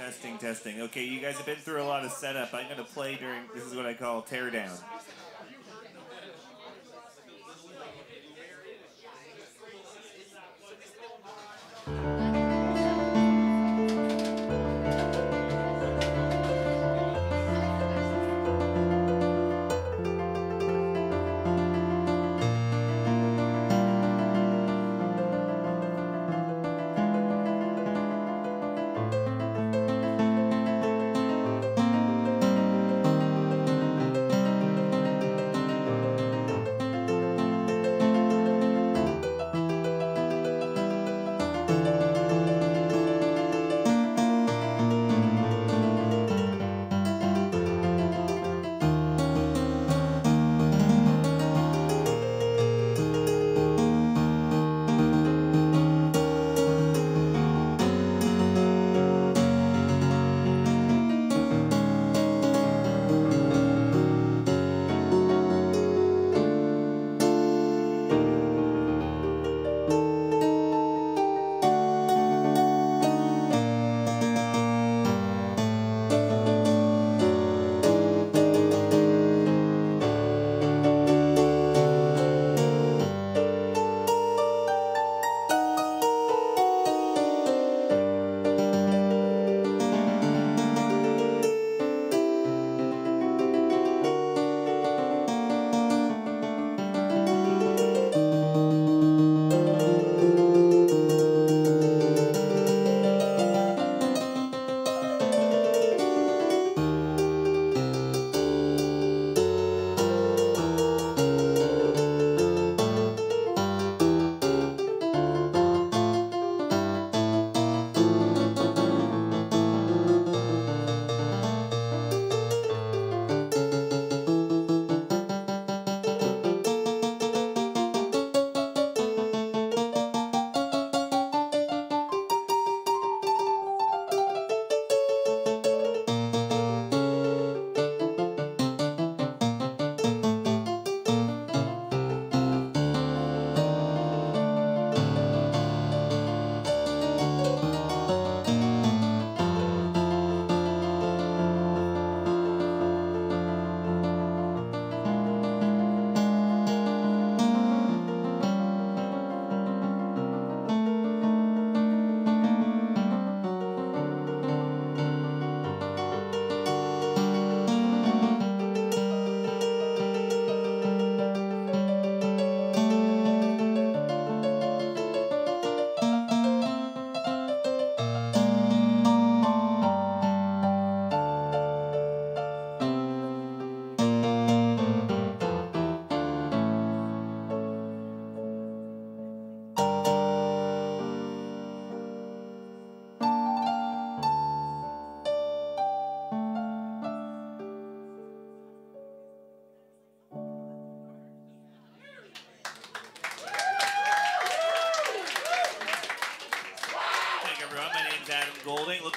Testing, testing. Okay, you guys have been through a lot of setup. I'm gonna play during. This is what I call teardown. Thank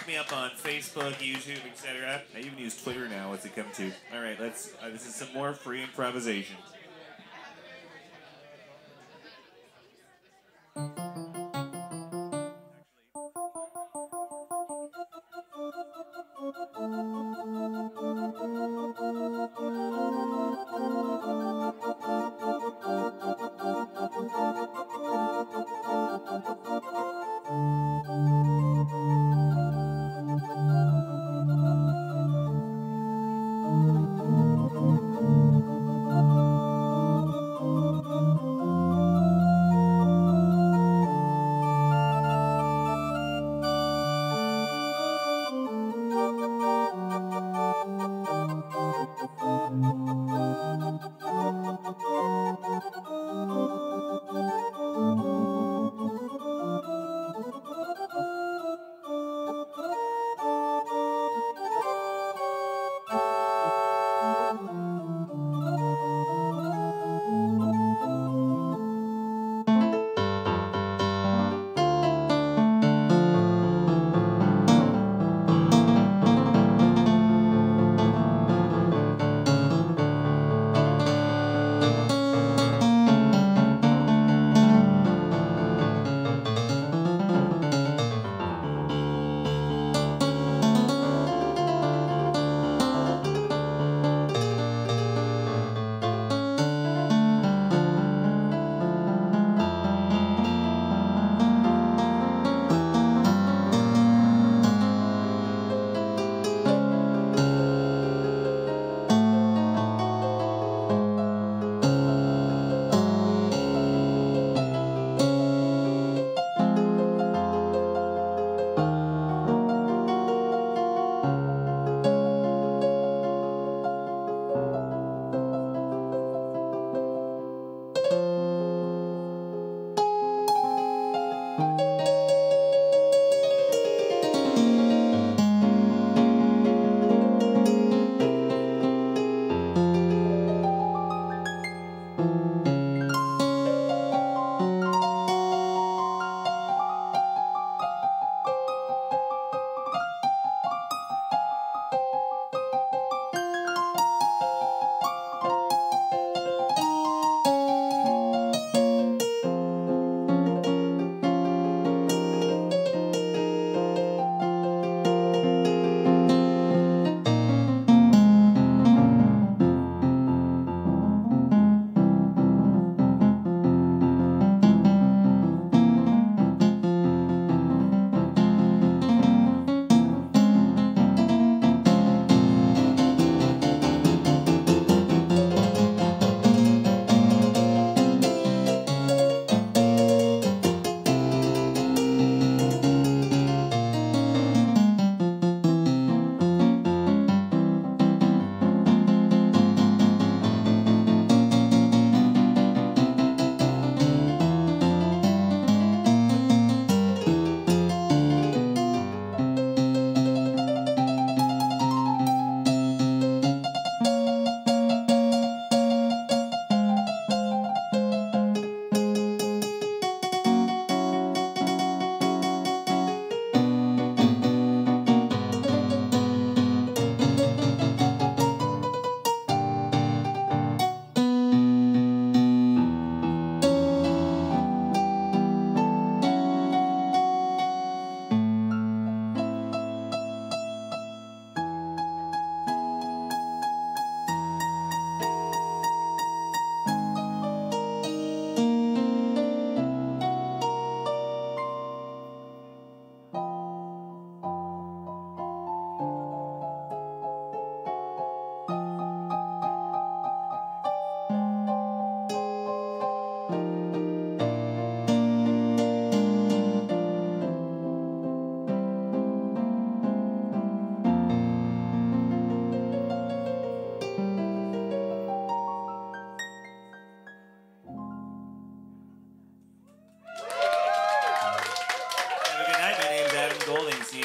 Me up on Facebook, YouTube, etc. I even use Twitter now. What's it come to? All right, let's. Uh, this is some more free improvisation.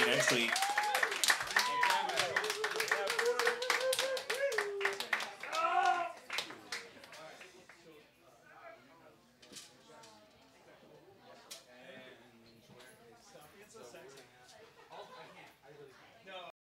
actually.